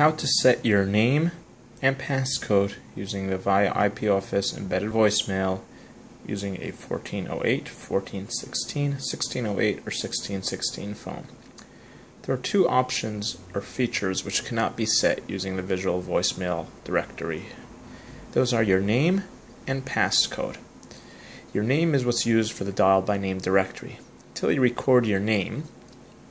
how to set your name and passcode using the Avaya IP Office embedded voicemail using a 1408, 1416, 1608, or 1616 phone. There are two options or features which cannot be set using the visual voicemail directory. Those are your name and passcode. Your name is what's used for the dial by name directory. Until you record your name,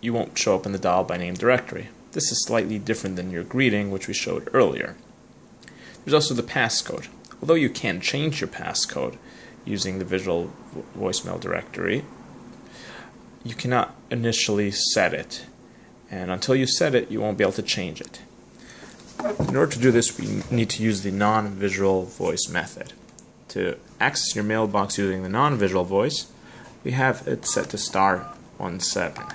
you won't show up in the dial by name directory. This is slightly different than your greeting, which we showed earlier. There's also the passcode. Although you can change your passcode using the visual voicemail directory, you cannot initially set it. And until you set it, you won't be able to change it. In order to do this, we need to use the non-visual voice method. To access your mailbox using the non-visual voice, we have it set to star 17.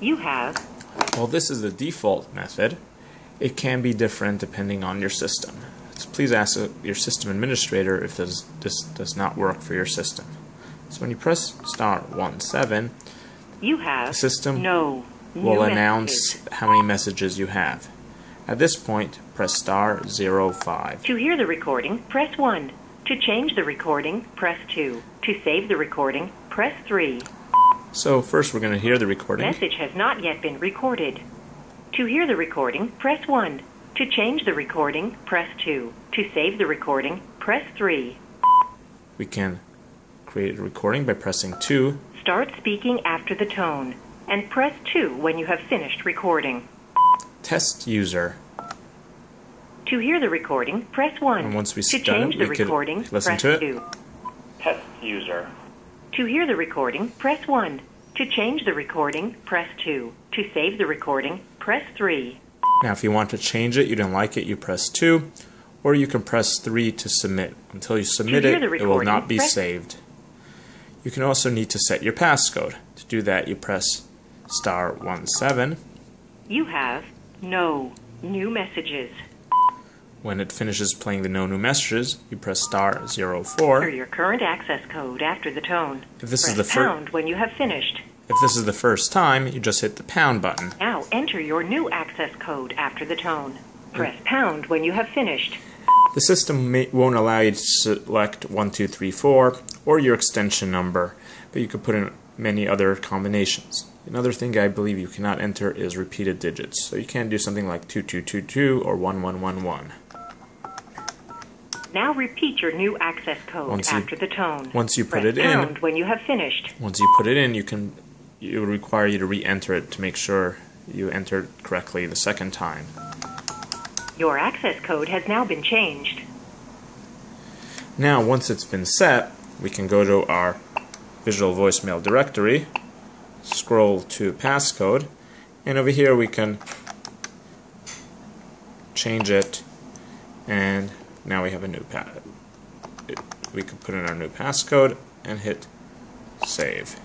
You have While this is the default method, it can be different depending on your system. So please ask your system administrator if this, this does not work for your system. So when you press star 17, you have the system no will announce messages. how many messages you have. At this point, press star 05. To hear the recording, press 1. To change the recording, press 2. To save the recording, press 3. So first we're going to hear the recording. Message has not yet been recorded. To hear the recording, press 1. To change the recording, press 2. To save the recording, press 3. We can create a recording by pressing 2. Start speaking after the tone, and press 2 when you have finished recording. Test user. To hear the recording, press 1. And once we to done it, change the recording, listen press to it. 2. Test user. To hear the recording, press 1. To change the recording, press 2. To save the recording, press 3. Now if you want to change it, you don't like it, you press 2. Or you can press 3 to submit. Until you submit it, it will not be saved. You can also need to set your passcode. To do that, you press star 17. You have no new messages. When it finishes playing the no new messages, you press star Enter 04. your current access code after the tone. If this press is the pound when you have finished. If this is the first time, you just hit the pound button. Now enter your new access code after the tone. Press mm. pound when you have finished. The system may, won't allow you to select 1234 or your extension number, but you could put in many other combinations. Another thing I believe you cannot enter is repeated digits, so you can't do something like 2222 or 1111. Now repeat your new access code Once you- after the tone. once you put Press it in- when you have finished. Once you put it in, you can it will require you to re-enter it to make sure you entered correctly the second time. Your access code has now been changed. Now, once it's been set, we can go to our visual voicemail directory, scroll to passcode, and over here we can change it, and now we have a new pass. We can put in our new passcode and hit save.